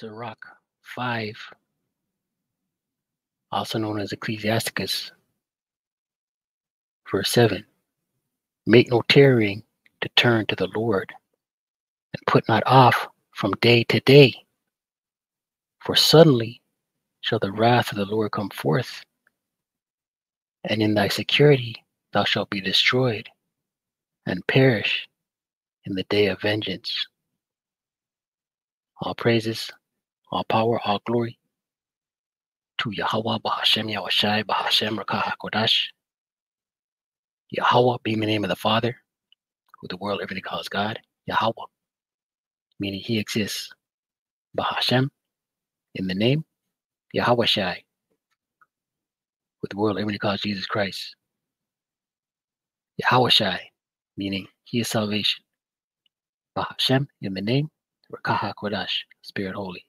Sirach 5, also known as Ecclesiasticus, verse 7 Make no tarrying to turn to the Lord, and put not off from day to day. For suddenly shall the wrath of the Lord come forth, and in thy security thou shalt be destroyed and perish in the day of vengeance. All praises, all power, all glory to Yahweh Bahashem Yahawashi Bahashem Ruach HaKodesh. Yahweh being the name of the Father, who the world everything calls God. Yahweh, meaning He exists. Bahashem, in the name. Yahawashi, who the world everything calls Jesus Christ. Yahawashi, meaning He is salvation. Bahashem, in the name. Ruach HaKodesh, Spirit Holy.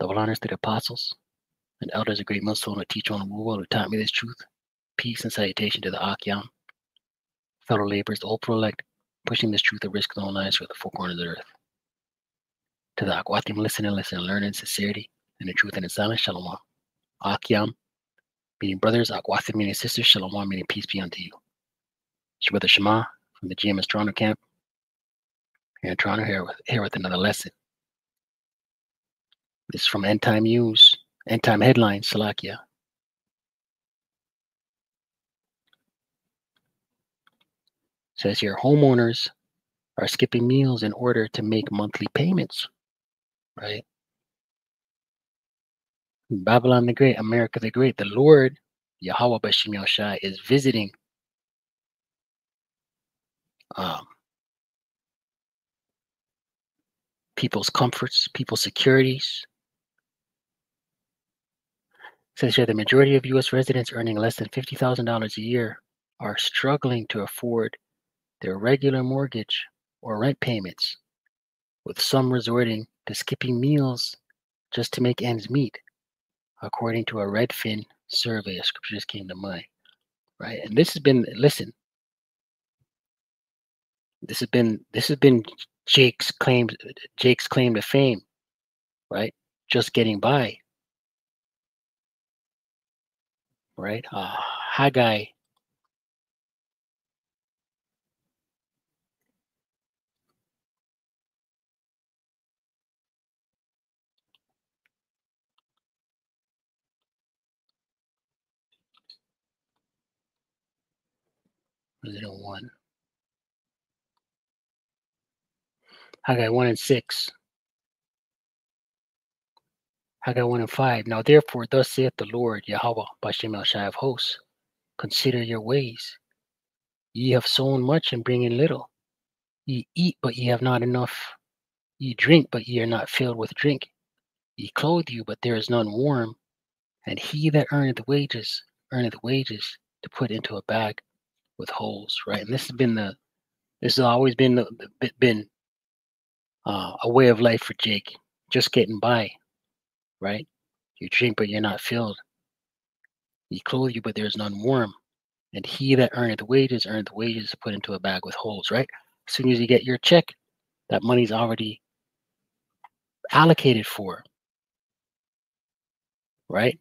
Double honors to the apostles and elders of great millstone who teach on the world who taught me this truth. Peace and salutation to the Akyam, fellow laborers, the old elect, pushing this truth at risk of their own lives for the four corners of the earth. To the Akwatim, listen and listen, learn in sincerity and the truth and in silence, Shalom. Akyam, meaning brothers, Akwatim, meaning sisters, Shalom, meaning peace be unto you. It's your Shema from the GMS Toronto camp in Toronto here with, here with another lesson. This is from End Time News, End Time Headlines, Salakia. Says here, homeowners are skipping meals in order to make monthly payments, right? Babylon the Great, America the Great, the Lord, Yahweh Bashim is visiting um, people's comforts, people's securities. Here the majority of U.S. residents earning less than $50,000 a year are struggling to afford their regular mortgage or rent payments, with some resorting to skipping meals just to make ends meet, according to a Redfin survey. A scripture just came to mind, right? And this has been listen. This has been this has been Jake's claim Jake's claim to fame, right? Just getting by, right? Uh, Haggai was it a one? Haggai one and six. Haggai one and five. Now therefore, thus saith the Lord Yahweh, Bashem El Shai of hosts, consider your ways. Ye have sown much and bring in little. Ye eat, but ye have not enough. Ye drink, but ye are not filled with drink. Ye clothe you, but there is none warm. And he that earneth wages, earneth wages to put into a bag with holes, right? And this has been the, this has always been the, been uh, a way of life for Jake, just getting by, right? You drink, but you're not filled. He clothe you, but there's none warm. And he that earneth wages, earneth wages put into a bag with holes, right? As soon as you get your check, that money's already allocated for, right?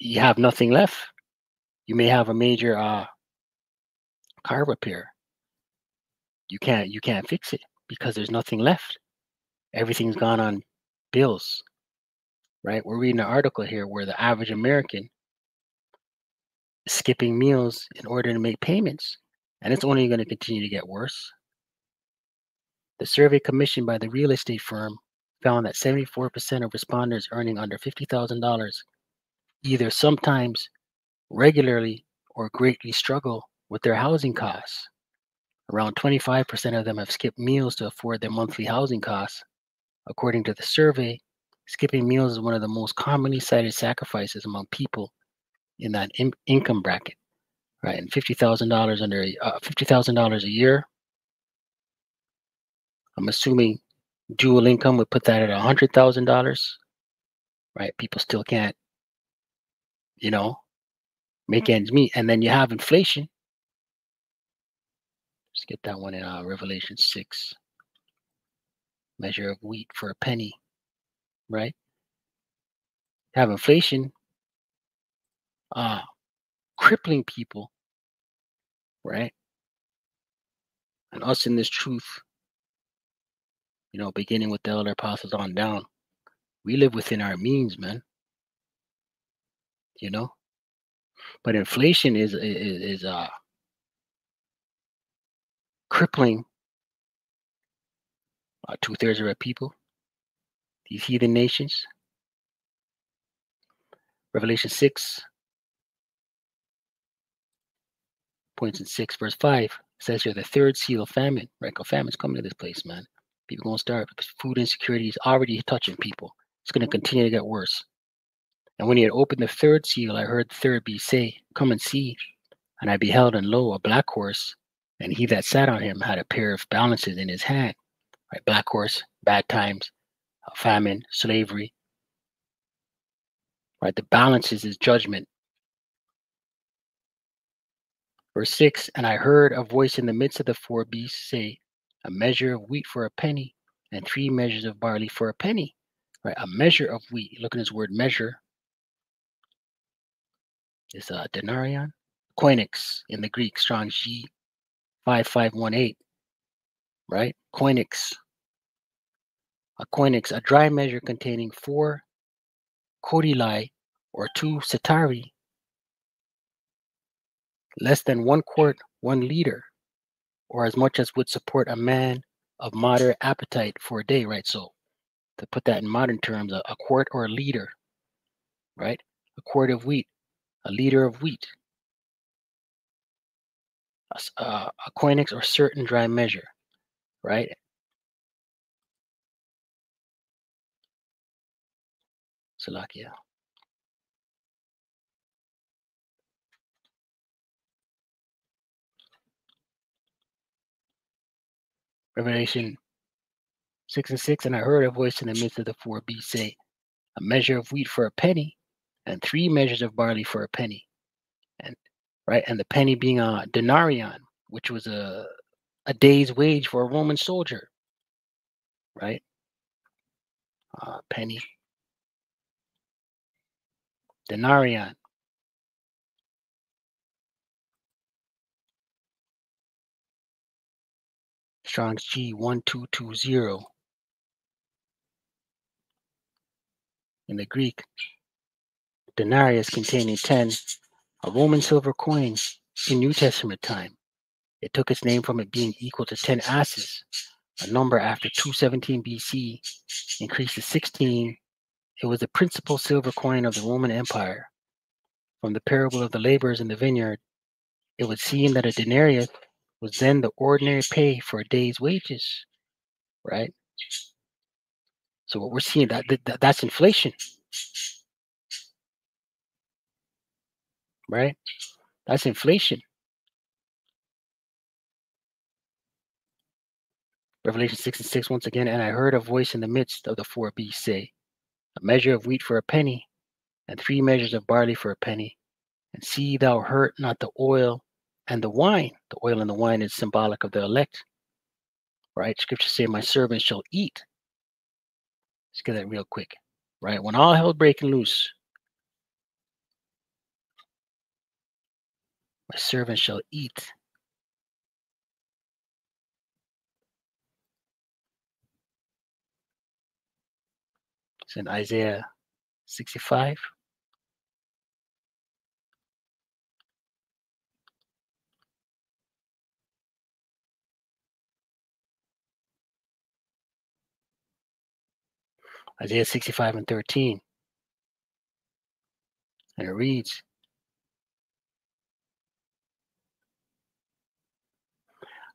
You have nothing left. You may have a major uh, car repair you can't you can't fix it because there's nothing left. Everything's gone on bills. Right? We're reading an article here where the average American is skipping meals in order to make payments. And it's only going to continue to get worse. The survey commissioned by the real estate firm found that 74% of responders earning under $50,000 either sometimes, regularly, or greatly struggle with their housing costs. Around 25% of them have skipped meals to afford their monthly housing costs. According to the survey, skipping meals is one of the most commonly cited sacrifices among people in that in- income bracket. Right, and fifty thousand dollars under uh, fifty thousand dollars a year. I'm assuming dual income would put that at a hundred thousand dollars. Right, people still can't, you know, make ends meet, and then you have inflation Let's get that one in uh, Revelation 6. Measure of wheat for a penny, right? Have inflation uh, crippling people, right? And us in this truth, you know, beginning with the elder apostles on down, we live within our means, man. You know, but inflation is is, is uh crippling uh, two thirds of our people, these heathen nations. Revelation 6 points in 6, verse 5 says here the third seal of famine, right? Because famine's coming to this place, man. People gonna starve because food insecurity is already touching people. It's gonna continue to get worse. And when he had opened the third seal, I heard the third beast say, Come and see. And I beheld, and lo, a black horse, and he that sat on him had a pair of balances in his hand. Right? Black horse, bad times, uh, famine, slavery. Right? The balances is judgment. Verse 6 And I heard a voice in the midst of the four beasts say, A measure of wheat for a penny, and three measures of barley for a penny. Right? A measure of wheat. Look at this word measure. Is a denarion. Choinix in the Greek, strong G 5518. Right? Choinix. A choinix, a dry measure containing four kodilai or two satari less than one quart, one liter, or as much as would support a man of moderate appetite for a day, right? So to put that in modern terms, a, a quart or a liter, right? A quart of wheat, a liter of wheat, a, uh, a choinix or certain dry measure, right? Salakia. Revelation 6 and 6, and I heard a voice in the midst of the four beasts say, A measure of wheat for a penny, and three measures of barley for a penny. And right, and the penny being a denarion, which was a a day's wage for a Roman soldier. Right? Uh, penny. Denarion. Strong's G1220 in the Greek. Denarius containing 10, a Roman silver coin in New Testament time. It took its name from it being equal to 10 asses, a number after 217 BC, increased to 16. It was the principal silver coin of the Roman Empire. From the parable of the laborers in the vineyard, it would seem that a denarius was then the ordinary pay for a day's wages, right? So what we're seeing that, that that's inflation, right? That's inflation. Revelation 6 and 6 once again, and I heard a voice in the midst of the four beasts say, A measure of wheat for a penny, and three measures of barley for a penny, and see thou hurt not the oil and the wine. The oil and the wine is symbolic of the elect, right? Scripture say, "My servants shall eat." Let's get that real quick, right? When all hell breaking loose, my servants shall eat. It's in Isaiah 65. Isaiah 65 and 13. And it reads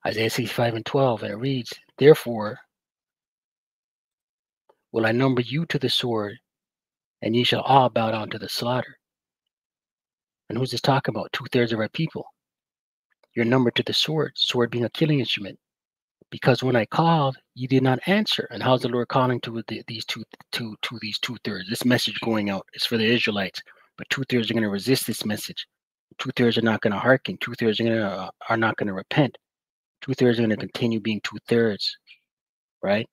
Isaiah 65 and 12, and it reads, Therefore will I number you to the sword, and ye shall all bow down to the slaughter. And who's this talking about? Two thirds of our people. You're numbered to the sword, sword being a killing instrument because when I called, you did not answer. And how's the Lord calling to the, these two, two, to these two thirds? This message going out is for the Israelites, but two thirds are going to resist this message. Two thirds are not going to hearken. Two thirds are, gonna, are not going to repent. Two thirds are going to continue being two thirds, right?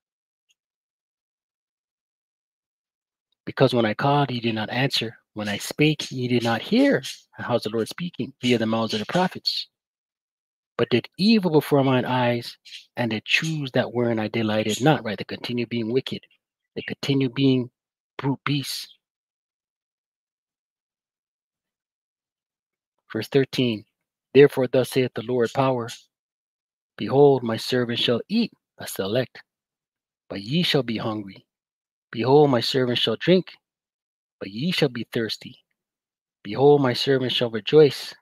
Because when I called, he did not answer. When I spake, he did not hear. How's the Lord speaking? Via the mouths of the prophets. But did evil before mine eyes, and did choose that wherein I delighted not, right? They continue being wicked. They continue being brute beasts. Verse 13 Therefore, thus saith the Lord power Behold, my servant shall eat, a select, but ye shall be hungry. Behold, my servant shall drink, but ye shall be thirsty. Behold, my servant shall rejoice,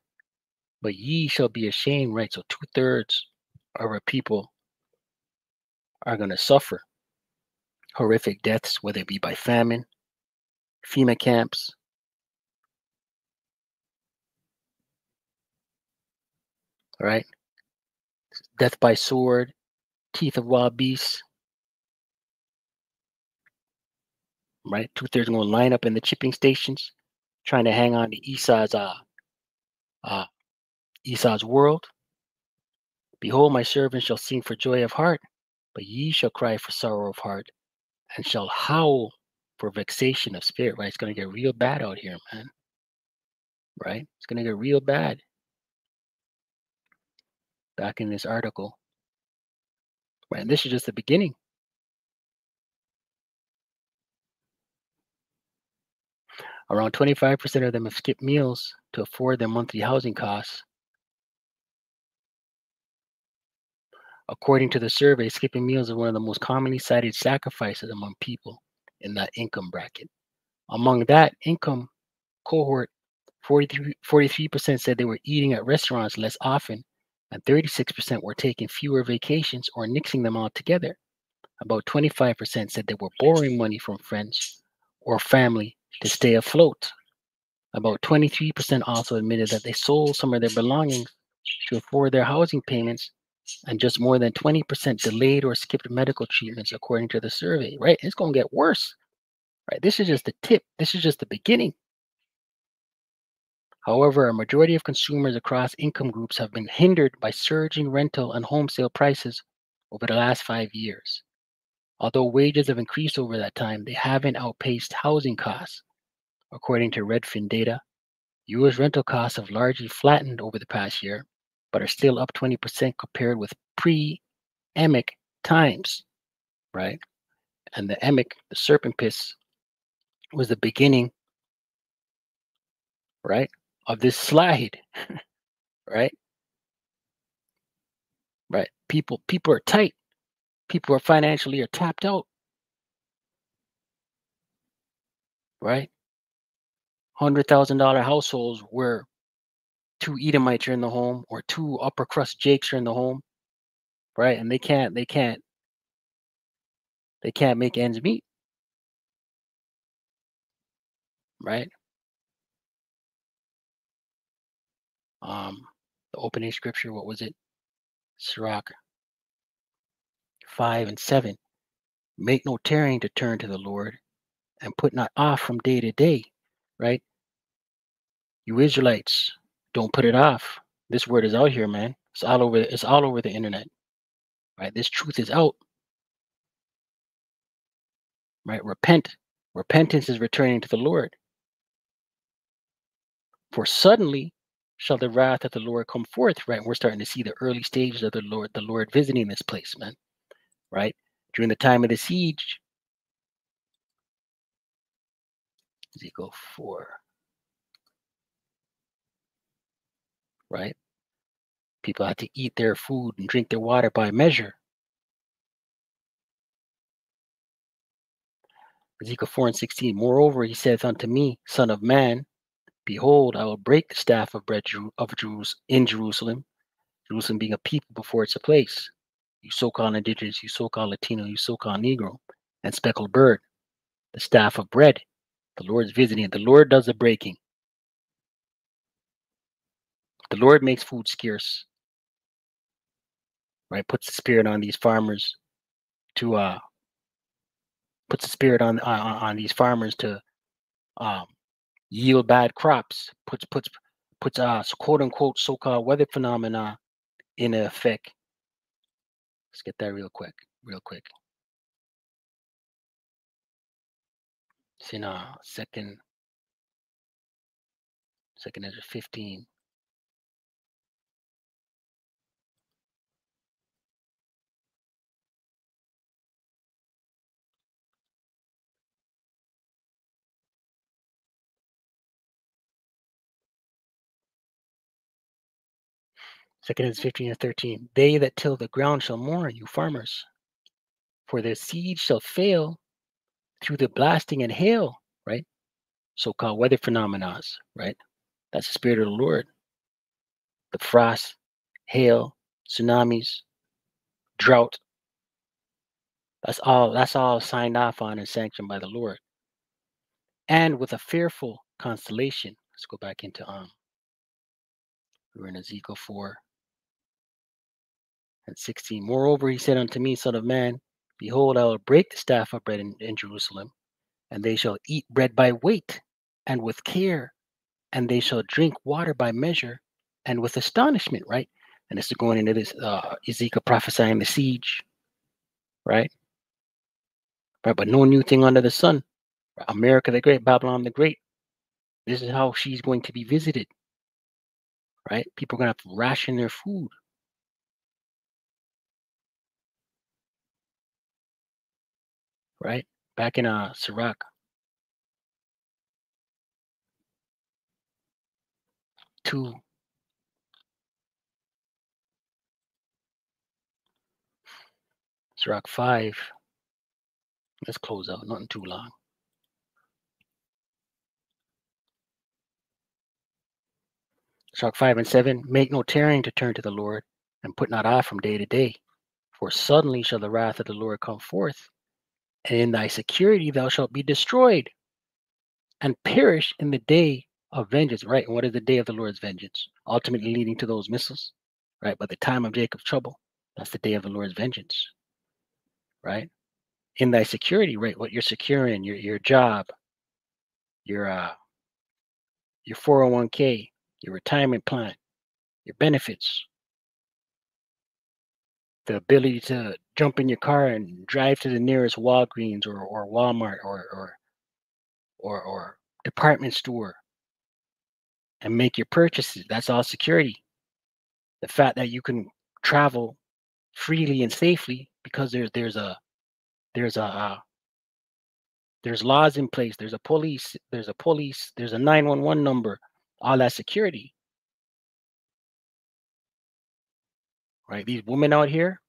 but ye shall be ashamed. Right? So, two thirds of our people are going to suffer horrific deaths, whether it be by famine, FEMA camps, right? Death by sword, teeth of wild beasts, right? Two thirds going to line up in the chipping stations, trying to hang on to Esau's uh, uh, Esau's world. Behold, my servant shall sing for joy of heart, but ye shall cry for sorrow of heart, and shall howl for vexation of spirit. Right? It's going to get real bad out here, man. Right? It's going to get real bad. Back in this article. Right? And this is just the beginning. Around 25% of them have skipped meals to afford their monthly housing costs. According to the survey, skipping meals is one of the most commonly cited sacrifices among people in that income bracket. Among that income cohort, 43, percent said they were eating at restaurants less often, and 36% were taking fewer vacations or nixing them altogether. About 25% said they were borrowing money from friends or family to stay afloat. About 23% also admitted that they sold some of their belongings to afford their housing payments, and just more than 20% delayed or skipped medical treatments, according to the survey. Right? It's going to get worse. Right? This is just the tip. This is just the beginning. However, a majority of consumers across income groups have been hindered by surging rental and home sale prices over the last five years. Although wages have increased over that time, they haven't outpaced housing costs. According to Redfin data, U.S. rental costs have largely flattened over the past year, but are still up 20% compared with pre-emic times, right? And the emic, the serpent piss, was the beginning, right, of this slide, right? Right. People, people are tight people are financially are tapped out. Right? Hundred thousand dollar households where two Edomites are in the home or two upper crust Jakes are in the home, right? And they can't, they can't, they can't make ends meet. Right? Um, the opening scripture, what was it? Sirach 5 and 7. Make no tearing to turn to the Lord and put not off from day to day, right? You Israelites, don't put it off. This word is out here, man. It's all over it's all over the internet. Right? This truth is out. Right? Repent. Repentance is returning to the Lord. For suddenly shall the wrath of the Lord come forth, right? We're starting to see the early stages of the Lord, the Lord visiting this place, man right? During the time of the siege, Ezekiel 4, right? People had to eat their food and drink their water by measure. Ezekiel 4 and 16. Moreover, he saith unto me, Son of man, behold, I will break the staff of bread of Jerusalem in Jerusalem, Jerusalem being a people before it's a place you so-called indigenous, you so-called Latino, you so-called Negro, and speckled bird, the staff of bread. The Lord's visiting. The Lord does the breaking. The Lord makes food scarce. Right? Puts the spirit on these farmers to uh puts the spirit on on, on these farmers to um yield bad crops, puts puts puts uh quote unquote so-called weather phenomena in effect Let's get that real quick, real quick. It's in uh second second Esdras 15. Second is 15 and 13. They that till the ground shall mourn, you farmers, for their seed shall fail through the blasting and hail, right? So-called weather phenomena, right? That's the spirit of the Lord. The frost, hail, tsunamis, drought. That's all that's all signed off on and sanctioned by the Lord. And with a fearful constellation. Let's go back into um we're in Ezekiel 4 and 16. Moreover, he said unto me, Son of man, behold, I will break the staff of bread in, in Jerusalem, and they shall eat bread by weight and with care, and they shall drink water by measure and with astonishment, right? And this is going into this uh, Ezekiel prophesying the siege, right? Right, but no new thing under the sun. America the Great, Babylon the Great. This is how she's going to be visited, right? People are going to have to ration their food. Right? Back in uh Sirach. Two. Sirach five. Let's close out, nothing too long. Sirach 5 and 7 Make no tearing to turn to the Lord, and put not off from day to day. For suddenly shall the wrath of the Lord come forth, and in thy security thou shalt be destroyed and perish in the day of vengeance. Right. And what is the day of the Lord's vengeance? Ultimately leading to those missiles. Right. But the time of Jacob's trouble, that's the day of the Lord's vengeance. Right. In thy security, right? What you're securing, your your job, your uh your 401k, your retirement plan, your benefits, the ability to jump in your car and drive to the nearest Walgreens or, or Walmart or, or or or department store and make your purchases. That's all security. The fact that you can travel freely and safely because there's there's a there's a uh, there's laws in place. There's a police. There's a police. There's a 911 number. All that security. Right? These women out here,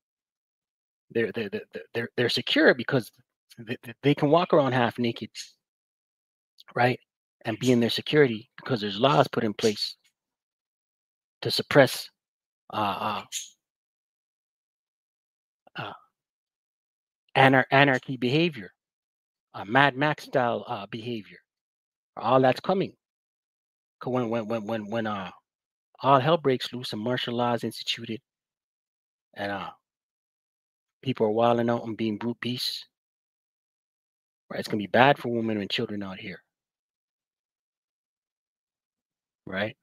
they're they're they're they're secure because they, they can walk around half naked, right? And be in their security because there's laws put in place to suppress uh, uh, uh, anar- anarchy behavior, uh, Mad Max style uh, behavior. All that's coming. When when when when when uh all hell breaks loose and martial law is instituted and uh, people are wilding out and being brute beasts. Right, it's gonna be bad for women and children out here. Right.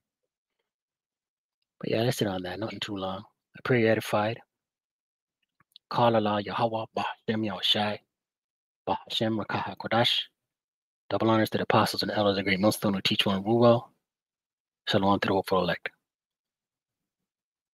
But yeah, that's it on that. Nothing too long. I pray you're edified. Call Allah Yahweh Bahshem Yahawashi Bahshem Ruach HaKodesh. Double honors to the apostles and elders and great millstone who teach one rule well. Shalom to the hopeful elect.